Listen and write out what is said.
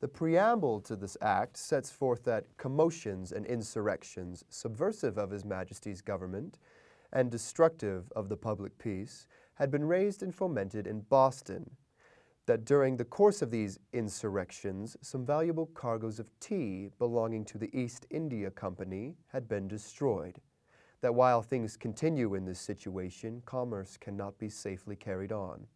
The preamble to this act sets forth that commotions and insurrections subversive of His Majesty's government and destructive of the public peace had been raised and fomented in Boston, that during the course of these insurrections, some valuable cargoes of tea belonging to the East India Company had been destroyed, that while things continue in this situation, commerce cannot be safely carried on.